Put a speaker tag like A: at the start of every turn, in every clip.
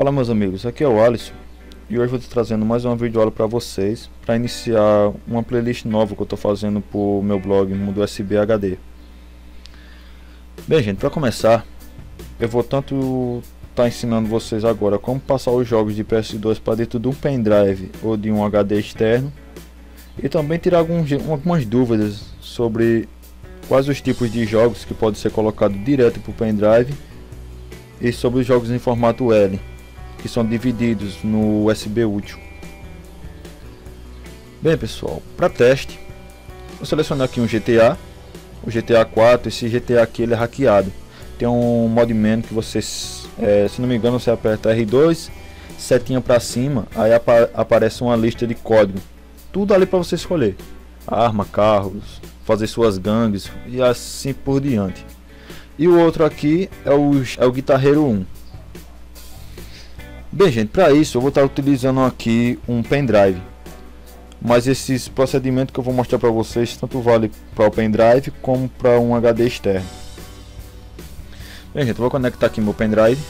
A: Fala meus amigos, aqui é o Alisson e hoje vou estar trazendo mais uma videoaula para vocês para iniciar uma playlist nova que eu estou fazendo para o meu blog Mundo USB HD. Bem gente, para começar eu vou tanto estar tá ensinando vocês agora como passar os jogos de PS2 para dentro de um pendrive ou de um HD externo e também tirar alguns, algumas dúvidas sobre quais os tipos de jogos que podem ser colocados direto para o pendrive e sobre os jogos em formato L que são divididos no USB útil. Bem pessoal, para teste, vou selecionar aqui um GTA, o GTA 4, esse GTA aqui ele é hackeado. Tem um modman que você, é, se não me engano, você aperta R2, setinha para cima, aí apa aparece uma lista de código. Tudo ali para você escolher. Arma, carros, fazer suas gangues e assim por diante. E o outro aqui é o, é o Guitarreiro 1. Bem gente, para isso eu vou estar utilizando aqui um pendrive. Mas esses procedimentos que eu vou mostrar para vocês tanto vale para o pendrive como para um HD externo. Bem gente, eu vou conectar aqui meu pendrive.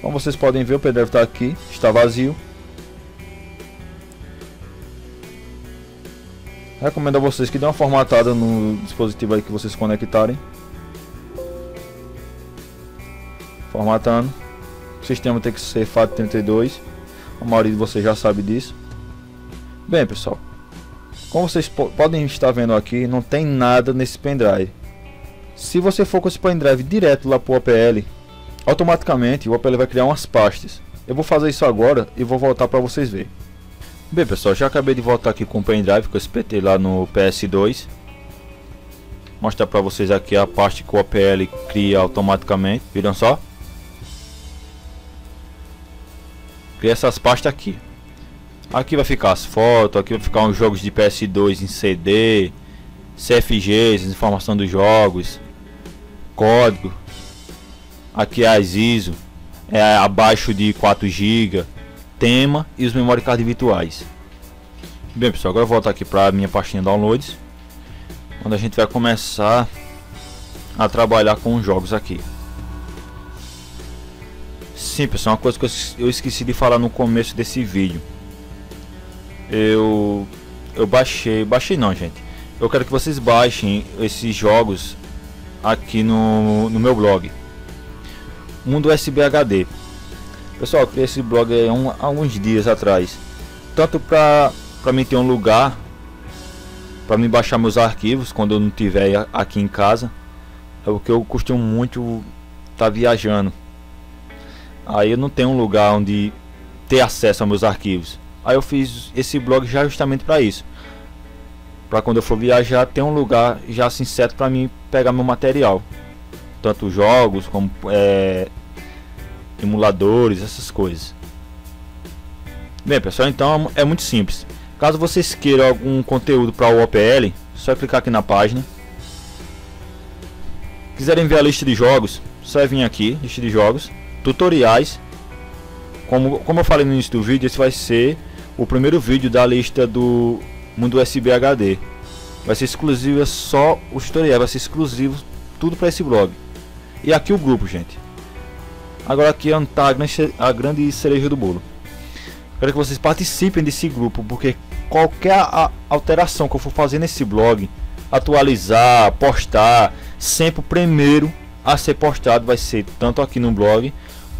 A: Como vocês podem ver o pendrive está aqui, está vazio. Recomendo a vocês que dêem uma formatada no dispositivo aí que vocês conectarem formatando. O sistema tem que ser FAT32. A maioria de vocês já sabe disso. Bem, pessoal. Como vocês podem estar vendo aqui, não tem nada nesse pendrive. Se você for com esse pendrive direto lá para o OPL, automaticamente o OPL vai criar umas pastas. Eu vou fazer isso agora e vou voltar para vocês verem. Bem pessoal, já acabei de voltar aqui com o pendrive com esse PT lá no PS2 Mostrar para vocês aqui a pasta que o OPL cria automaticamente, viram só? Cria essas pastas aqui. Aqui vai ficar as fotos, aqui vai ficar uns jogos de PS2 em CD, CFGs, informação dos jogos, código. Aqui é as ISO, é abaixo de 4 GB, tema e os memory card virtuais. Bem pessoal, agora eu volto aqui para a minha pastinha downloads, onde a gente vai começar a trabalhar com os jogos aqui. Sim, pessoal, uma coisa que eu esqueci de falar no começo desse vídeo. Eu eu baixei, baixei não, gente. Eu quero que vocês baixem esses jogos aqui no, no meu blog. Mundo USB HD. Pessoal, eu criei esse blog há, um, alguns dias atrás. Tanto para para mim ter um lugar para me baixar meus arquivos quando eu não tiver aqui em casa. É o que eu costumo muito estar tá viajando. Aí eu não tenho um lugar onde ter acesso aos meus arquivos. Aí eu fiz esse blog já justamente para isso. Para quando eu for viajar ter um lugar já assim certo para mim pegar meu material. Tanto jogos como é, emuladores, essas coisas. Bem pessoal, então é muito simples. Caso vocês queiram algum conteúdo para o OPL, só clicar aqui na página. Quiserem ver a lista de jogos, só vir aqui, lista de jogos tutoriais. Como, como eu falei no início do vídeo, esse vai ser o primeiro vídeo da lista do Mundo USB HD. Vai ser exclusivo, é só o tutorial, vai ser exclusivo tudo para esse blog. E aqui o grupo, gente. Agora aqui é tá a grande cereja do bolo. Quero que vocês participem desse grupo, porque qualquer alteração que eu for fazer nesse blog, atualizar, postar, sempre o primeiro a ser postado vai ser tanto aqui no blog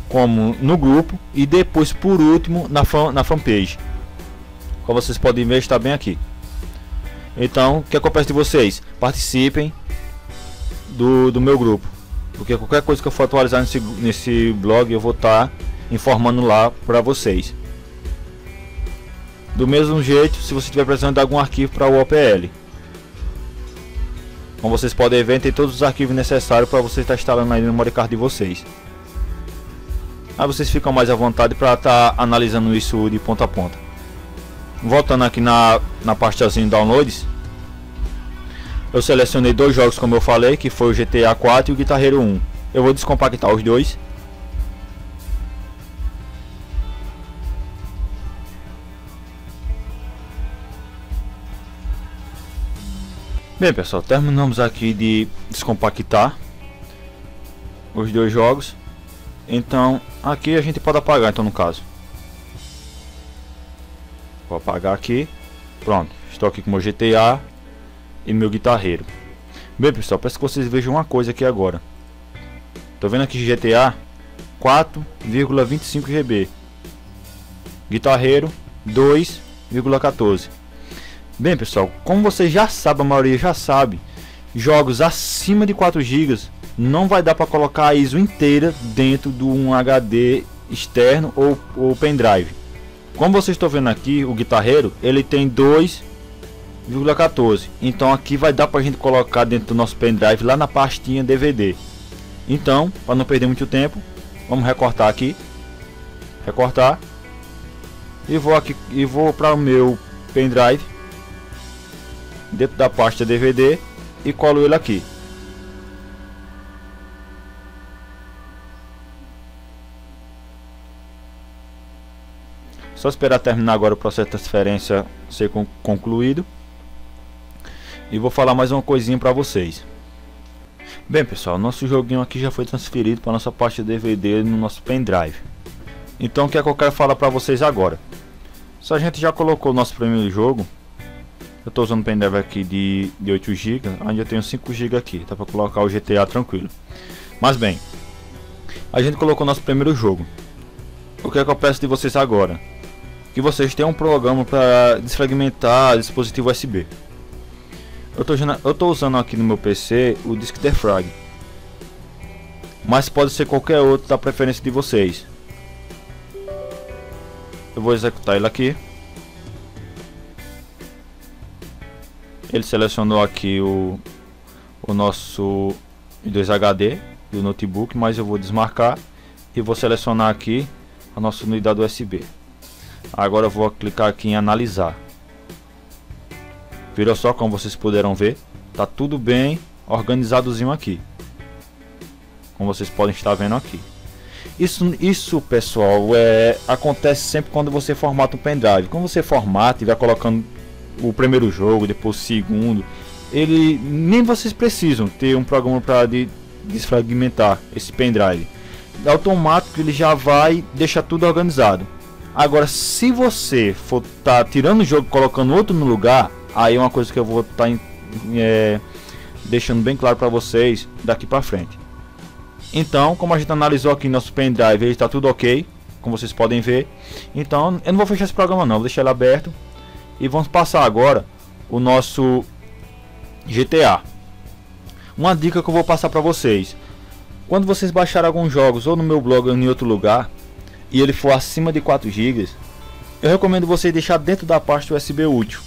A: como no grupo e depois por último na, fan, na fanpage. Como vocês podem ver, está bem aqui. Então, o que, é que eu peço de vocês? Participem do, do meu grupo. Porque qualquer coisa que eu for atualizar nesse, nesse blog, eu vou estar tá informando lá para vocês. Do mesmo jeito, se você estiver precisando de algum arquivo para o OPL. Como vocês podem ver, tem todos os arquivos necessários para você estar instalando aí no memory card de vocês. Aí vocês ficam mais à vontade para estar tá analisando isso de ponta a ponta. Voltando aqui na, na pastazinha downloads. Eu selecionei dois jogos como eu falei, que foi o GTA 4 e o Guitarreiro 1. Eu vou descompactar os dois. Bem pessoal, terminamos aqui de descompactar. os dois jogos. Então aqui a gente pode apagar então no caso. Vou apagar aqui. Pronto, estou aqui com meu GTA e meu guitarreiro. Bem pessoal, peço que vocês vejam uma coisa aqui agora. Tô vendo aqui GTA 4,25 GB. Guitarreiro 2,14. Bem pessoal, como vocês já sabem, a maioria já sabe, jogos acima de 4 GB não vai dar para colocar a ISO inteira dentro de um HD externo ou, ou pendrive. Como vocês estão vendo aqui, o guitarreiro ele tem 2,14. Então aqui vai dar para a gente colocar dentro do nosso pendrive lá na pastinha DVD. Então, para não perder muito tempo, vamos recortar aqui, recortar e vou aqui e vou para o meu pendrive dentro da pasta DVD e colo ele aqui. Só esperar terminar agora o processo de transferência ser concluído. E vou falar mais uma coisinha para vocês. Bem pessoal, nosso joguinho aqui já foi transferido para nossa pasta DVD no nosso pendrive. Então o que é que eu quero falar para vocês agora? Se a gente já colocou o nosso primeiro jogo, eu estou usando pendrive aqui de, de 8 GB, ainda tenho 5 GB aqui, dá para colocar o GTA tranquilo. Mas bem, a gente colocou nosso primeiro jogo. O que é que eu peço de vocês agora? que vocês tenham um programa para desfragmentar dispositivo USB. Eu tô, eu tô usando aqui no meu PC o Disk Defrag, mas pode ser qualquer outro da preferência de vocês. Eu vou executar ele aqui. Ele selecionou aqui o, o nosso 2HD do notebook, mas eu vou desmarcar e vou selecionar aqui a nossa unidade USB. Agora eu vou clicar aqui em analisar. Viram só como vocês puderam ver? Tá tudo bem organizadozinho aqui. Como vocês podem estar vendo aqui. Isso, isso pessoal, é, acontece sempre quando você formata um pendrive. Quando você formata e vai colocando o primeiro jogo, depois o segundo, ele nem vocês precisam ter um programa para de, desfragmentar esse pendrive. Automático ele já vai deixar tudo organizado. Agora, se você for tá tirando o jogo colocando outro no lugar, aí é uma coisa que eu vou estar tá, é, deixando bem claro para vocês daqui para frente. Então, como a gente analisou aqui nosso pendrive, está tudo ok, como vocês podem ver. Então, eu não vou fechar esse programa não, vou deixar ele aberto e vamos passar agora o nosso GTA. Uma dica que eu vou passar para vocês: quando vocês baixarem alguns jogos ou no meu blog ou em outro lugar, e ele for acima de 4 GB, eu recomendo você deixar dentro da pasta USB útil.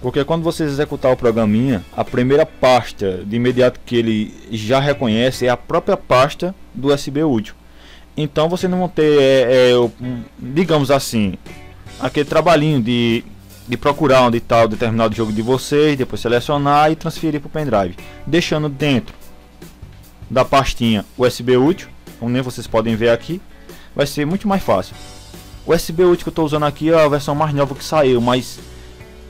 A: Porque quando você executar o programinha, a primeira pasta de imediato que ele já reconhece é a própria pasta do USB útil. Então você não vai ter, é, é, digamos assim, aquele trabalhinho de, de procurar onde está o determinado jogo de vocês, depois selecionar e transferir para o pendrive, deixando dentro da pastinha USB útil, como nem vocês podem ver aqui, vai ser muito mais fácil. O USB 8 que eu estou usando aqui é a versão mais nova que saiu, mas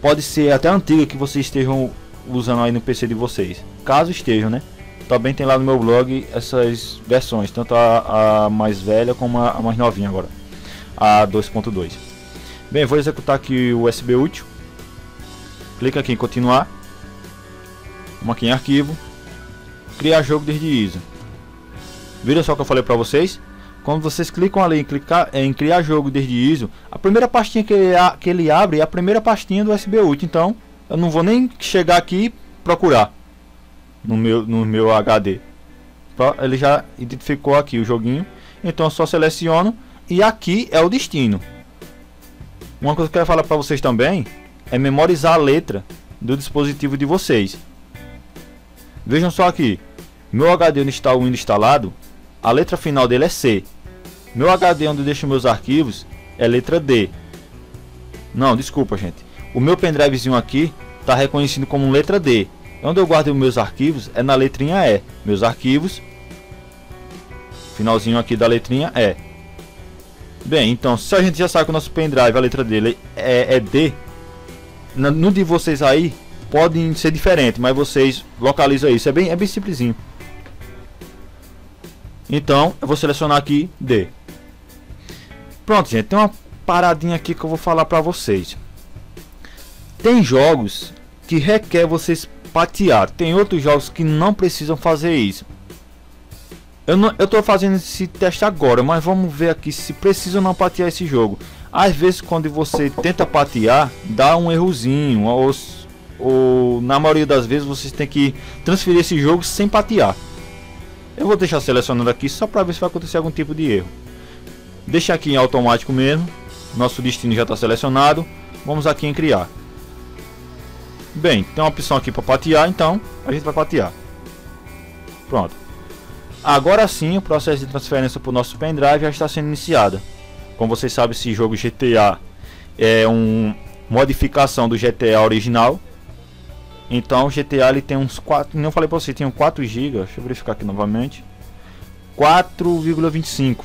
A: pode ser até antiga que vocês estejam usando aí no PC de vocês. Caso estejam, né? Também tem lá no meu blog essas versões, tanto a, a mais velha como a, a, mais novinha agora, a 2.2. Bem, vou executar aqui o USB útil. Clica aqui em continuar. Vamos aqui em arquivo. Criar jogo desde ISO. Viram só o que eu falei para vocês? Quando vocês clicam ali em, clicar, em criar jogo desde ISO, a primeira pastinha que ele, que ele abre é a primeira pastinha do USB 8. Então, eu não vou nem chegar aqui e procurar no meu, no meu HD. Ele já identificou aqui o joguinho. Então, eu só seleciono e aqui é o destino. Uma coisa que eu quero falar para vocês também é memorizar a letra do dispositivo de vocês. Vejam só aqui. Meu HD onde está o Windows instalado a letra final dele é C. Meu HD onde deixo meus arquivos é letra D. Não, desculpa, gente. O meu pendrivezinho aqui está reconhecido como letra D. Onde eu guardo meus arquivos é na letrinha E. Meus arquivos, finalzinho aqui da letrinha E. Bem, então, se a gente já sabe que o nosso pendrive, a letra dele é, é D, no de vocês aí podem ser diferente, mas vocês localizam isso. É bem, é bem simplesinho. Então, eu vou selecionar aqui D. Pronto, gente, tem uma paradinha aqui que eu vou falar para vocês. Tem jogos que requer vocês patear, tem outros jogos que não precisam fazer isso. Eu não, eu tô fazendo esse teste agora, mas vamos ver aqui se precisa ou não patear esse jogo. Às vezes quando você tenta patear, dá um errozinho, ou, ou na maioria das vezes vocês tem que transferir esse jogo sem patear. Eu vou deixar selecionando aqui só para ver se vai acontecer algum tipo de erro. Deixa aqui em automático mesmo. Nosso destino já está selecionado. Vamos aqui em criar. Bem, tem uma opção aqui para patear, então a gente vai patear. Pronto. Agora sim, o processo de transferência para o nosso pendrive já está sendo iniciado. Como vocês sabem, esse jogo GTA é uma modificação do GTA original. Então o GTA ele tem uns 4, não falei para você, tem 4 GB, deixa eu verificar aqui novamente. 4,25.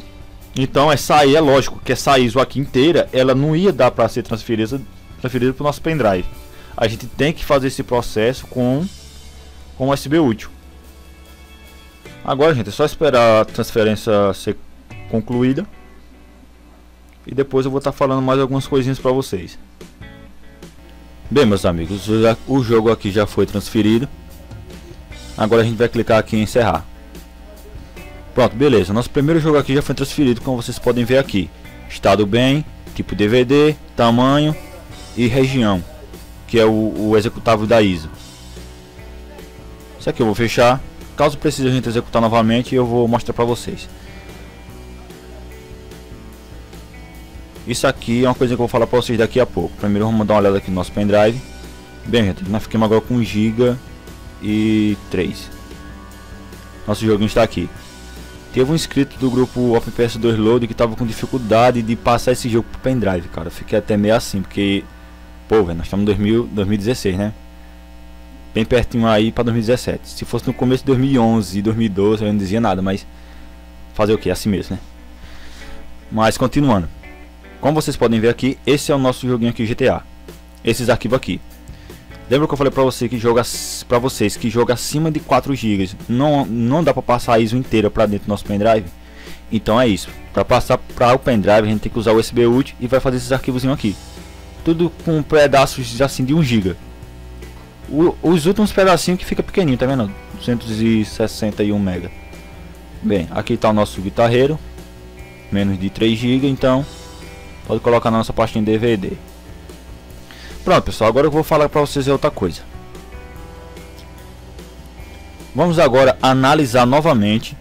A: Então essa aí é lógico que essa ISO aqui inteira, ela não ia dar para ser transferida transferida para o nosso pendrive. A gente tem que fazer esse processo com com USB útil. Agora, gente, é só esperar a transferência ser concluída. E depois eu vou estar tá falando mais algumas coisinhas para vocês. Bem, meus amigos, o jogo aqui já foi transferido. Agora a gente vai clicar aqui em encerrar. Pronto, beleza. Nosso primeiro jogo aqui já foi transferido, como vocês podem ver aqui. Estado bem, tipo DVD, tamanho e região, que é o, o executável da ISO. Isso aqui eu vou fechar. Caso precise a gente executar novamente, eu vou mostrar para vocês. Isso aqui é uma coisa que eu vou falar para vocês daqui a pouco. Primeiro vamos dar uma olhada aqui no nosso pendrive. Bem, gente, nós ficamos agora com 1 GB e 3. Nosso joguinho está aqui. Teve um inscrito do grupo OpenPS2 Load que estava com dificuldade de passar esse jogo pro pendrive, cara. fiquei até meio assim, porque... Pô, velho, nós estamos em 2016, né? Bem pertinho aí para 2017. Se fosse no começo de 2011 e 2012 eu não dizia nada, mas fazer o que? Assim mesmo, né? Mas continuando. Como vocês podem ver aqui, esse é o nosso joguinho aqui GTA. Esses arquivos aqui. Lembra que eu falei para você que joga para vocês que joga acima de 4 GB, não não dá para passar a ISO inteira para dentro do nosso pendrive? Então é isso. Para passar para o pendrive, a gente tem que usar o USB UT e vai fazer esses arquivos aqui. Tudo com pedaços assim de 1 GB. O, os últimos pedacinhos que fica pequenininho, tá vendo? 261 mega. Bem, aqui está o nosso guitarreiro. Menos de 3 GB, então pode colocar na nossa pastinha DVD. Pronto, pessoal, agora eu vou falar para vocês outra coisa. Vamos agora analisar novamente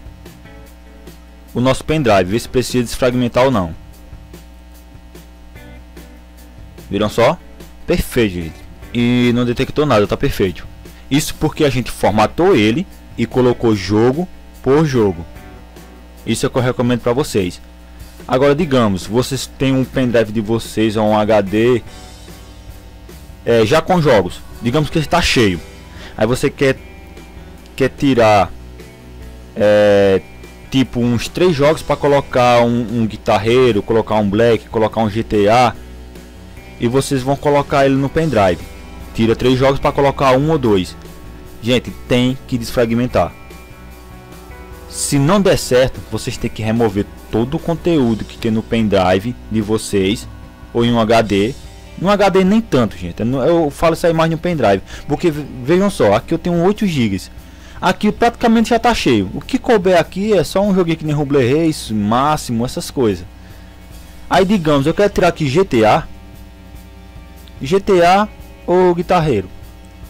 A: o nosso pendrive, ver se precisa desfragmentar ou não. Viram só? Perfeito, gente e não detectou nada, tá perfeito. Isso porque a gente formatou ele e colocou jogo por jogo. Isso é o que eu recomendo para vocês. Agora, digamos, vocês têm um pendrive de vocês ou um HD é, já com jogos. Digamos que está cheio. Aí você quer quer tirar é, tipo uns três jogos para colocar um, um guitarreiro, colocar um black, colocar um GTA e vocês vão colocar ele no pendrive. Tira três jogos para colocar um ou dois. Gente, tem que desfragmentar. Se não der certo, vocês têm que remover todo o conteúdo que tem no pendrive de vocês ou em um HD. No HD nem tanto, gente. Eu falo essa imagem no pendrive, porque vejam só, aqui eu tenho 8 GB. Aqui praticamente já está cheio. O que couber aqui é só um joguinho que nem Rumble Race, máximo, essas coisas. Aí digamos, eu quero tirar aqui GTA. GTA ou guitarreiro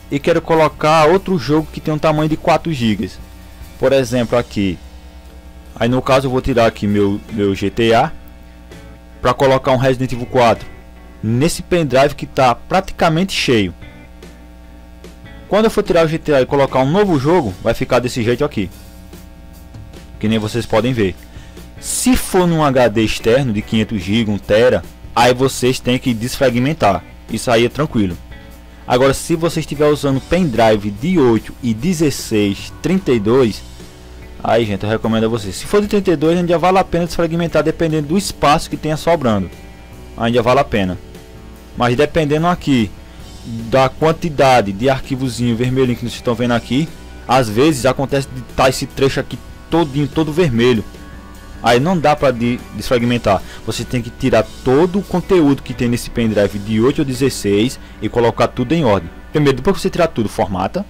A: e quero colocar outro jogo que tem um tamanho de 4 GB. Por exemplo, aqui. Aí no caso eu vou tirar aqui meu meu GTA para colocar um Resident Evil 4 nesse pendrive que está praticamente cheio. Quando eu for tirar o GTA e colocar um novo jogo, vai ficar desse jeito aqui. Que nem vocês podem ver. Se for num HD externo de 500 GB, 1 TB, aí vocês têm que desfragmentar. Isso aí é tranquilo. Agora, se você estiver usando pendrive de 8 e 16, 32, aí gente, eu recomendo a você. Se for de 32, ainda vale a pena desfragmentar dependendo do espaço que tenha sobrando. Ainda vale a pena. Mas dependendo aqui da quantidade de arquivozinho vermelhinho que vocês estão vendo aqui, às vezes acontece de estar tá esse trecho aqui todinho, todo vermelho. Aí não dá para de, desfragmentar. Você tem que tirar todo o conteúdo que tem nesse pendrive de 8 ou 16 e colocar tudo em ordem. Primeiro, depois que você tirar tudo, formata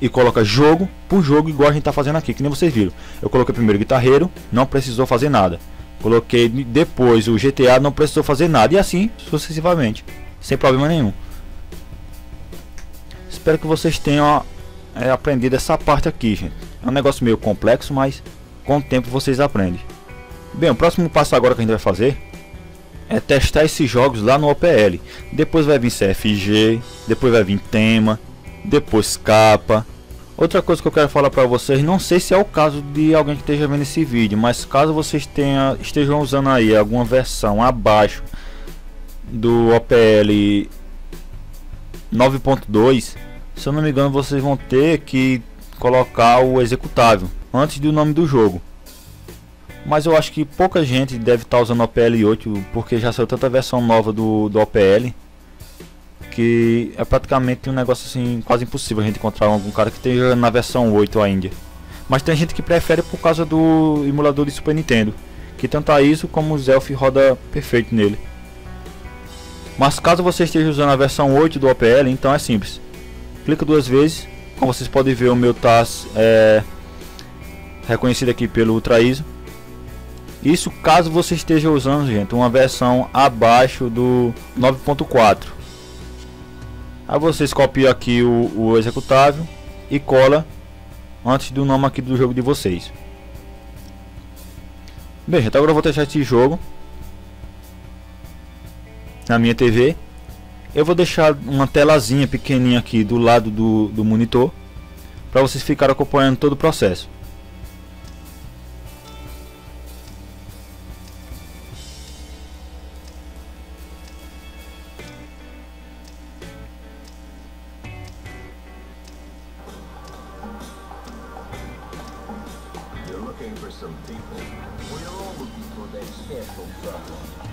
A: e coloca jogo por jogo igual a gente tá fazendo aqui, que nem vocês viram. Eu coloquei primeiro guitarreiro, não precisou fazer nada. Coloquei depois o GTA, não precisou fazer nada e assim sucessivamente, sem problema nenhum. Espero que vocês tenham é, aprendido essa parte aqui, gente. É um negócio meio complexo, mas com o tempo vocês aprendem. Bem, o próximo passo agora que a gente vai fazer é testar esses jogos lá no OPL. Depois vai vir CFG, depois vai vir tema, depois capa. Outra coisa que eu quero falar para vocês, não sei se é o caso de alguém que esteja vendo esse vídeo, mas caso vocês tenha, estejam usando aí alguma versão abaixo do OPL 9.2, se eu não me engano vocês vão ter que colocar o executável antes do nome do jogo. Mas eu acho que pouca gente deve estar tá usando o OPL 8 porque já saiu tanta versão nova do, do OPL que é praticamente um negócio assim quase impossível a gente encontrar algum cara que esteja na versão 8 ainda. Mas tem gente que prefere por causa do emulador de Super Nintendo, que tanto a ISO como o Zelf roda perfeito nele. Mas caso você esteja usando a versão 8 do OPL, então é simples. Clica duas vezes, como vocês podem ver o meu tá é, reconhecido aqui pelo Ultra ISO. Isso caso você esteja usando, gente, uma versão abaixo do 9.4. Aí vocês copiam aqui o, o executável e cola antes do nome aqui do jogo de vocês. Bem, gente, agora eu vou testar esse jogo na minha TV. Eu vou deixar uma telazinha pequenininha aqui do lado do, do monitor para vocês ficarem acompanhando todo o processo. For that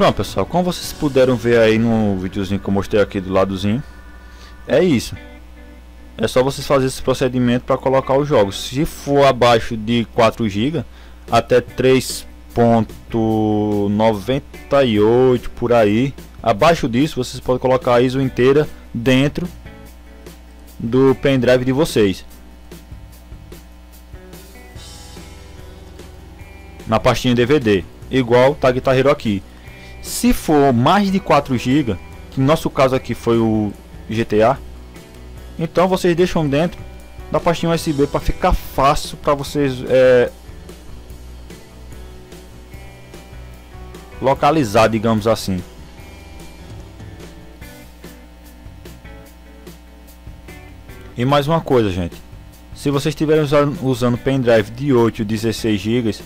A: Pronto pessoal, como vocês puderam ver aí no videozinho que eu mostrei aqui do ladozinho É isso. É só vocês fazerem esse procedimento para colocar os jogos. Se for abaixo de 4 GB Até 3.98 por aí Abaixo disso vocês podem colocar a ISO inteira dentro do pendrive de vocês. Na pastinha DVD igual tá Guitar Hero aqui se for mais de 4 GB, que no nosso caso aqui foi o GTA, então vocês deixam dentro da pastinha USB para ficar fácil para vocês é, localizar, digamos assim. E mais uma coisa, gente. Se vocês estiverem usando, usando pendrive de 8 ou 16 GB,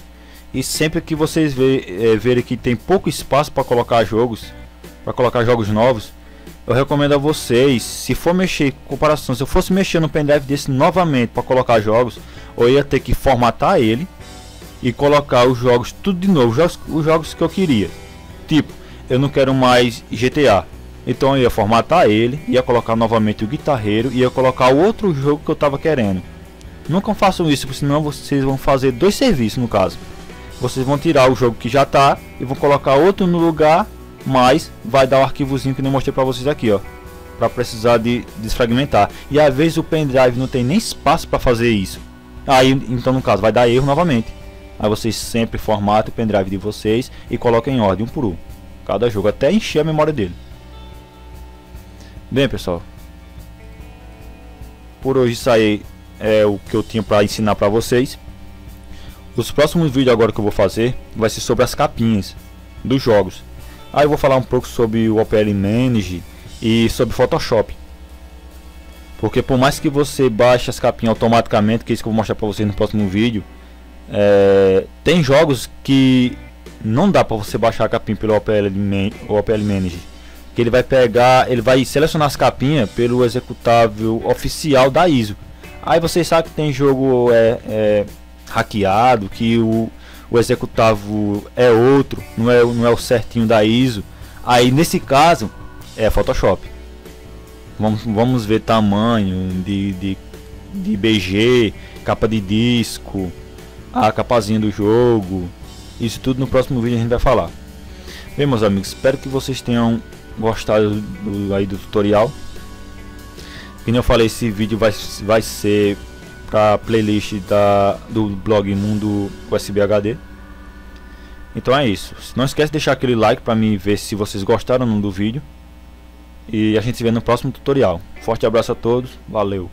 A: e sempre que vocês é, verem que tem pouco espaço para colocar jogos, para colocar jogos novos, eu recomendo a vocês, se for mexer comparação, se eu fosse mexer no pendrive desse novamente para colocar jogos, eu ia ter que formatar ele e colocar os jogos tudo de novo, os, os jogos que eu queria. Tipo, eu não quero mais GTA. Então eu ia formatar ele, ia colocar novamente o guitarreiro e ia colocar o outro jogo que eu estava querendo. Nunca façam isso, senão vocês vão fazer dois serviços no caso vocês vão tirar o jogo que já está e vão colocar outro no lugar, mas vai dar o um arquivozinho que eu mostrei para vocês aqui, ó, para precisar de desfragmentar. E às vezes o pendrive não tem nem espaço para fazer isso. Aí, então no caso, vai dar erro novamente. Aí vocês sempre formatam o pendrive de vocês e colocam em ordem um por um, cada jogo até encher a memória dele. Bem, pessoal, por hoje isso aí é o que eu tinha para ensinar para vocês. Os próximos vídeos agora que eu vou fazer vai ser sobre as capinhas dos jogos. Aí eu vou falar um pouco sobre o OPL Manage e sobre Photoshop. Porque por mais que você baixe as capinhas automaticamente, que é isso que eu vou mostrar para vocês no próximo vídeo, é, tem jogos que não dá para você baixar a capinha pelo OPL, OPL Manager. Que ele vai pegar, ele vai selecionar as capinhas pelo executável oficial da ISO. Aí você sabe que tem jogo é, é hackeado, que o, o executável é outro, não é, não é o certinho da ISO. Aí nesse caso é Photoshop. Vamos, vamos ver tamanho de, de, de BG, capa de disco, a capazinha do jogo. Isso tudo no próximo vídeo a gente vai falar. Bem, meus amigos, espero que vocês tenham gostado do, aí do tutorial. Como eu falei, esse vídeo vai, vai ser para playlist da, do blog Mundo USB HD. Então é isso. Não esquece de deixar aquele like para mim ver se vocês gostaram do vídeo. E a gente se vê no próximo tutorial. Forte abraço a todos. Valeu.